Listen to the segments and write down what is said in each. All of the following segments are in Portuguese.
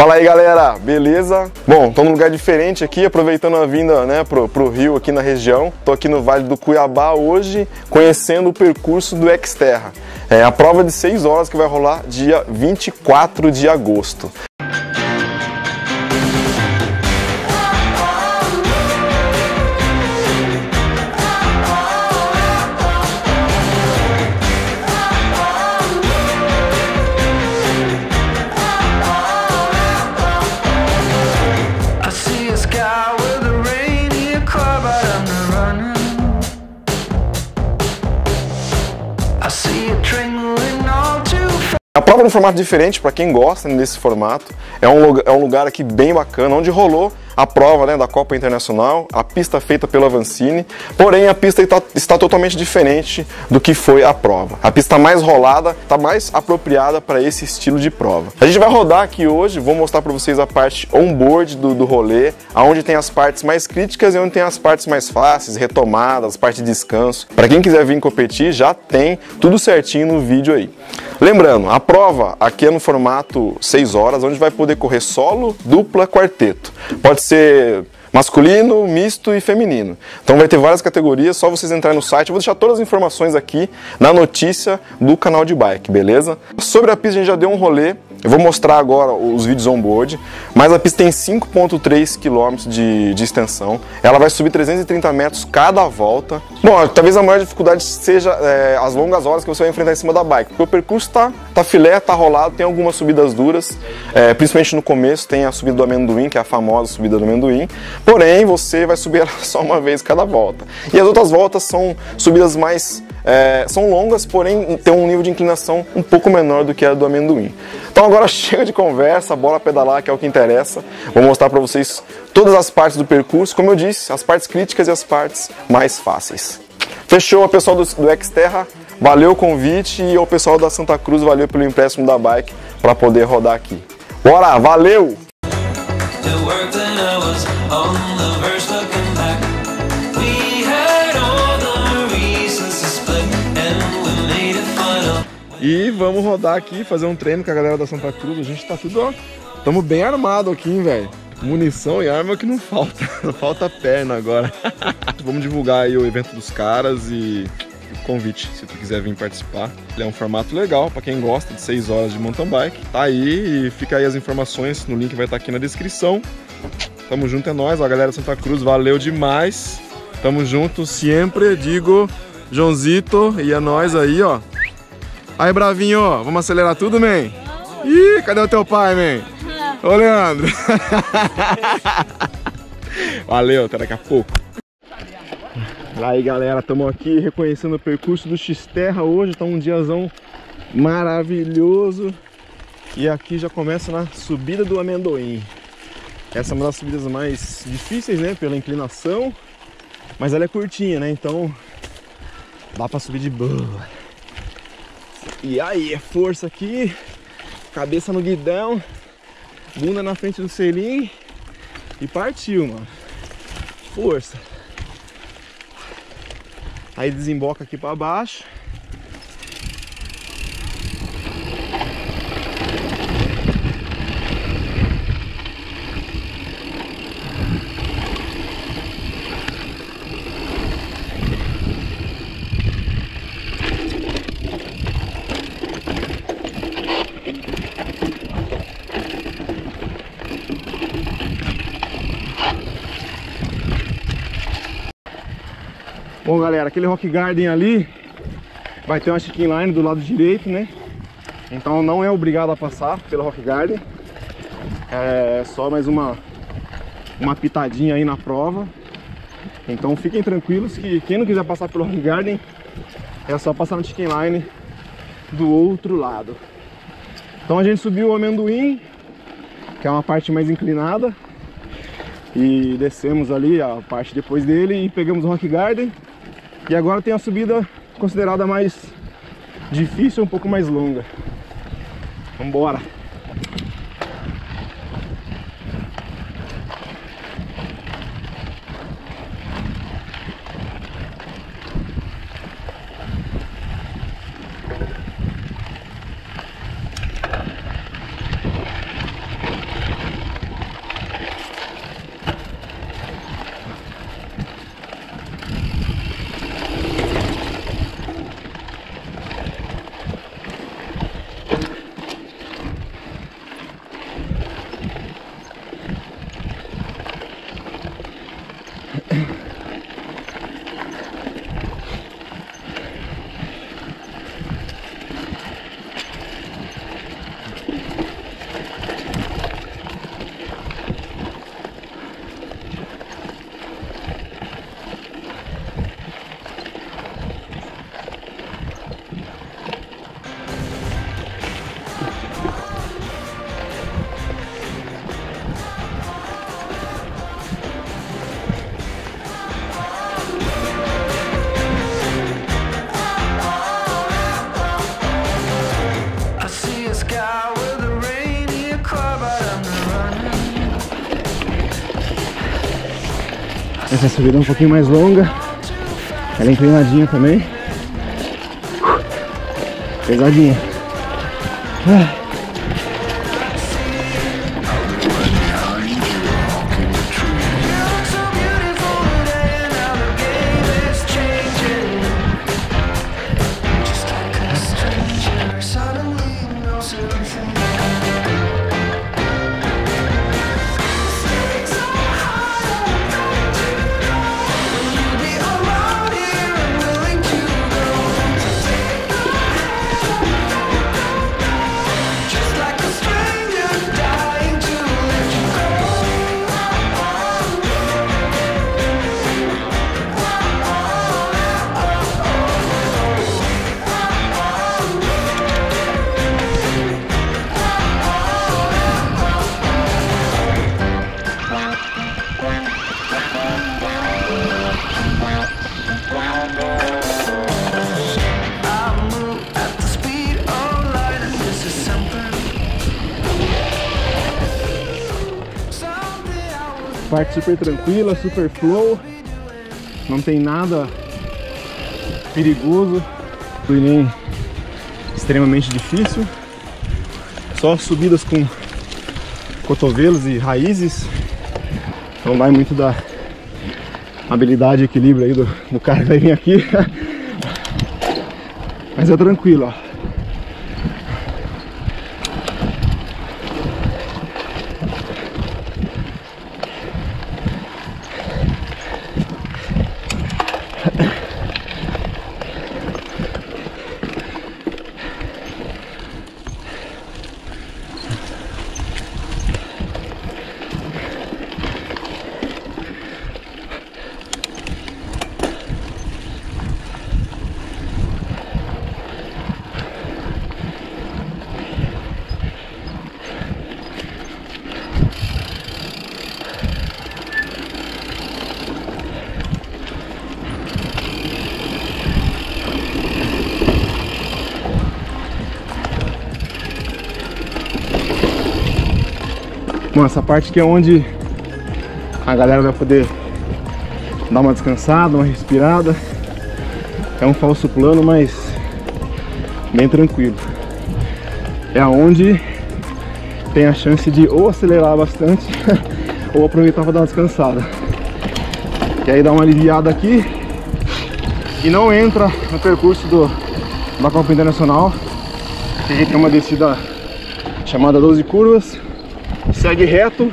Fala aí galera, beleza? Bom, tô num lugar diferente aqui, aproveitando a vinda né, pro, pro Rio aqui na região. Tô aqui no Vale do Cuiabá hoje, conhecendo o percurso do Xterra. É a prova de 6 horas que vai rolar dia 24 de agosto. Prova é um formato diferente para quem gosta desse formato. É um, é um lugar aqui bem bacana, onde rolou a prova né, da Copa Internacional, a pista feita pela Vancini. Porém, a pista está, está totalmente diferente do que foi a prova. A pista mais rolada, está mais apropriada para esse estilo de prova. A gente vai rodar aqui hoje, vou mostrar para vocês a parte on-board do, do rolê, aonde tem as partes mais críticas e onde tem as partes mais fáceis, retomadas, parte de descanso. Para quem quiser vir competir, já tem tudo certinho no vídeo aí. Lembrando, a prova aqui é no formato 6 horas, onde vai poder correr solo, dupla, quarteto. Pode ser masculino, misto e feminino. Então vai ter várias categorias, só vocês entrarem no site. Eu vou deixar todas as informações aqui na notícia do canal de bike, beleza? Sobre a pista a gente já deu um rolê. Eu vou mostrar agora os vídeos on-board, mas a pista tem 5.3 km de, de extensão. Ela vai subir 330 metros cada volta. Bom, talvez a maior dificuldade seja é, as longas horas que você vai enfrentar em cima da bike, porque o percurso tá, tá filé, tá rolado, tem algumas subidas duras, é, principalmente no começo tem a subida do amendoim, que é a famosa subida do amendoim. Porém, você vai subir ela só uma vez cada volta. E as outras voltas são subidas mais é, são longas, porém tem um nível de inclinação um pouco menor do que a do amendoim. Então agora chega de conversa, bora pedalar, que é o que interessa. Vou mostrar para vocês todas as partes do percurso, como eu disse, as partes críticas e as partes mais fáceis. Fechou, pessoal do, do Xterra, valeu o convite e o pessoal da Santa Cruz, valeu pelo empréstimo da bike para poder rodar aqui. Bora, valeu! E vamos rodar aqui, fazer um treino com a galera da Santa Cruz. A gente tá tudo, ó. Tamo bem armado aqui, hein, velho. Munição e arma que não falta. Não falta perna agora. vamos divulgar aí o evento dos caras e o convite, se tu quiser vir participar. Ele é um formato legal para quem gosta de 6 horas de mountain bike. Tá aí e fica aí as informações no link vai estar aqui na descrição. Tamo junto, é nóis, ó, galera da Santa Cruz, valeu demais. Tamo junto, sempre digo Joãozito e é nóis aí, ó. Aí, Bravinho, vamos acelerar tudo, man? Ih, cadê o teu pai, man? Ô, Leandro. Valeu, até daqui a pouco. Aí, galera, estamos aqui reconhecendo o percurso do X-Terra hoje. Tá um diazão maravilhoso. E aqui já começa na subida do amendoim. Essa é uma das subidas mais difíceis, né? Pela inclinação. Mas ela é curtinha, né? Então dá pra subir de boa. E aí, é força aqui, cabeça no guidão, bunda na frente do selim e partiu, mano. Força. Aí desemboca aqui pra baixo. Bom, galera, aquele Rock Garden ali vai ter uma chicken line do lado direito, né? Então não é obrigado a passar pelo Rock Garden. É só mais uma uma pitadinha aí na prova. Então fiquem tranquilos que quem não quiser passar pelo Rock Garden é só passar no chicken line do outro lado. Então a gente subiu o amendoim, que é uma parte mais inclinada, e descemos ali a parte depois dele e pegamos o Rock Garden. E agora tem a subida considerada mais difícil, um pouco mais longa. Vambora! Essa subida é um pouquinho mais longa. Ela é inclinadinha também. Pesadinha. Ah. Parte super tranquila, super flow. Não tem nada perigoso nem extremamente difícil. Só subidas com cotovelos e raízes. Então vai muito da habilidade e equilíbrio aí do, do cara que vai vir aqui. Mas é tranquilo, ó. Bom, essa parte aqui é onde a galera vai poder dar uma descansada, uma respirada. É um falso plano, mas bem tranquilo. É onde tem a chance de ou acelerar bastante ou aproveitar para dar uma descansada. E aí dá uma aliviada aqui e não entra no percurso do, da Copa Internacional. Tem uma descida chamada 12 curvas segue reto.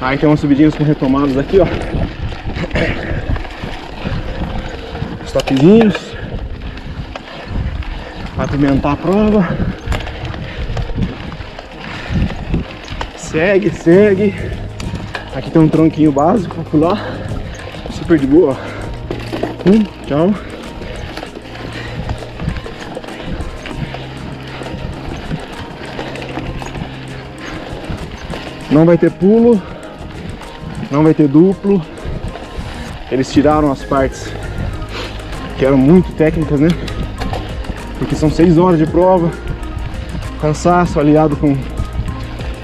Aí tem umas subidinhas com retomadas aqui, ó. Os toquezinhos. Pra apimentar a prova. Segue, segue. Aqui tem um tronquinho básico pular. Super de boa. ó. Hum, tchau. Não vai ter pulo, não vai ter duplo. Eles tiraram as partes que eram muito técnicas, né? Porque são seis horas de prova, cansaço aliado com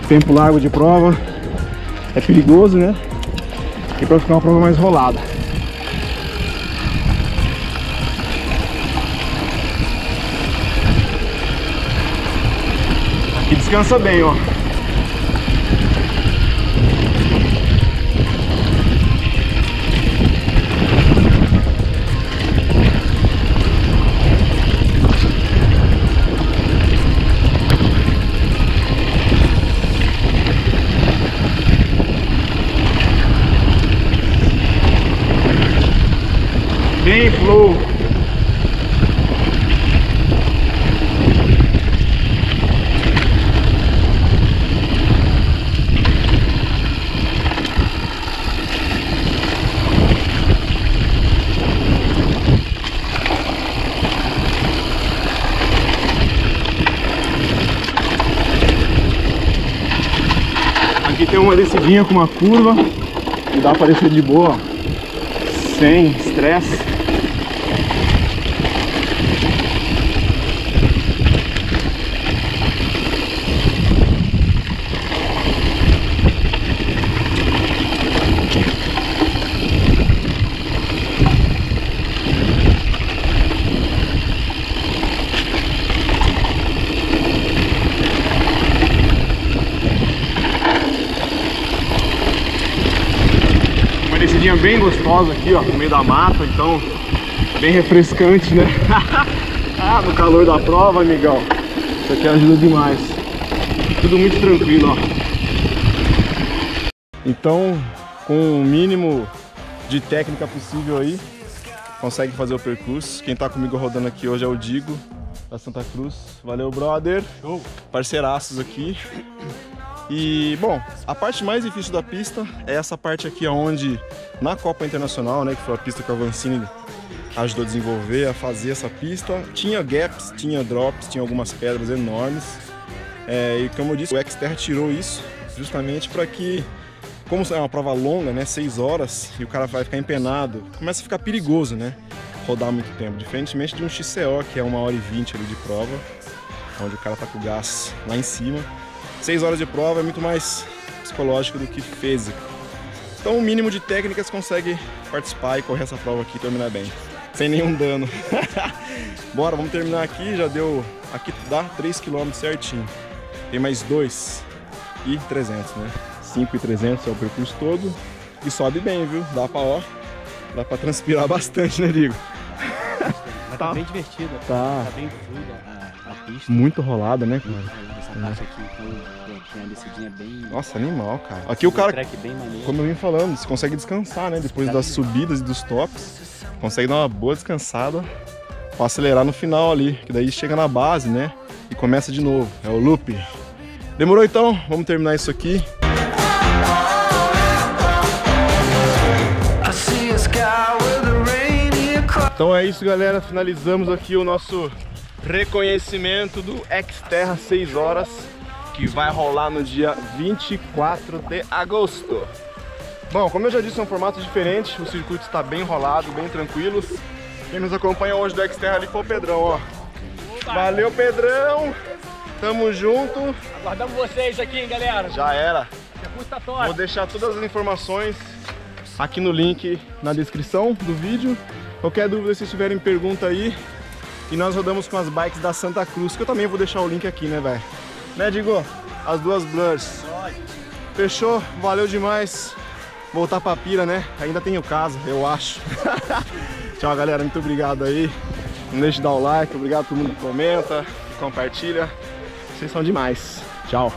tempo largo de prova, é perigoso, né? E para ficar uma prova mais rolada. Aqui descansa bem, ó. Flow. Aqui tem uma descidinha com uma curva que dá pra descer de boa, sem estresse. bem gostosa aqui, ó, no meio da mata, então bem refrescante, né? ah, no calor da prova, amigão. Isso aqui ajuda demais. Tudo muito tranquilo, ó. Então, com o mínimo de técnica possível aí, consegue fazer o percurso. Quem tá comigo rodando aqui hoje é o Digo, da Santa Cruz. Valeu, brother. Parceiraços aqui. E, bom, a parte mais difícil da pista é essa parte aqui onde, na Copa Internacional, né, que foi a pista que a Vancini ajudou a desenvolver, a fazer essa pista, tinha gaps, tinha drops, tinha algumas pedras enormes. É, e como eu disse, o Xterra tirou isso justamente para que, como é uma prova longa, né, 6 horas, e o cara vai ficar empenado, começa a ficar perigoso, né, rodar muito tempo. Diferentemente de um XCO, que é uma hora e 20 ali de prova, onde o cara tá com o gás lá em cima. 6 horas de prova é muito mais psicológico do que físico. Então o mínimo de técnicas consegue participar e correr essa prova aqui e terminar bem. Sem nenhum dano. Bora, vamos terminar aqui. Já deu. Aqui dá 3 km certinho. Tem mais 2 e 300, né? 5 e 300 é o percurso todo. E sobe bem, viu? Dá pra, ó. Dá pra transpirar bastante, né, Digo? Mas Tá. tá bem divertida. Tá. Tá bem fluida a, a pista. Muito rolada, né, cara? Essa parte aqui, então, pô, tem uma descidinha bem... Nossa, animal, cara. Aqui o cara, como eu vim falando, você consegue descansar, né? Depois das subidas e dos tops. Consegue dar uma boa descansada pra acelerar no final ali. Que daí chega na base, né? E começa de novo. É o loop. Demorou então? Vamos terminar isso aqui. A a. Então é isso, galera. Finalizamos aqui o nosso reconhecimento do Xterra 6 horas, que vai rolar no dia 24 de agosto. Bom, como eu já disse, é um formato diferente. O circuito está bem rolado, bem tranquilo. Quem nos acompanha hoje do Xterra ali foi o Pedrão, ó. Valeu, Pedrão! Tamo junto. Aguardamos vocês aqui, hein, galera. Já era. Tá Vou deixar todas as informações aqui no link na descrição do vídeo. Qualquer dúvida, se tiverem pergunta aí. E nós rodamos com as bikes da Santa Cruz, que eu também vou deixar o link aqui, né, velho? Né, Digo? As duas Blurs. Fechou? Valeu demais. Voltar pra pira, né? Ainda tenho casa, eu acho. Tchau, galera. Muito obrigado aí. Não deixe de dar o like. Obrigado a todo mundo que comenta, que compartilha. Vocês são demais. Tchau.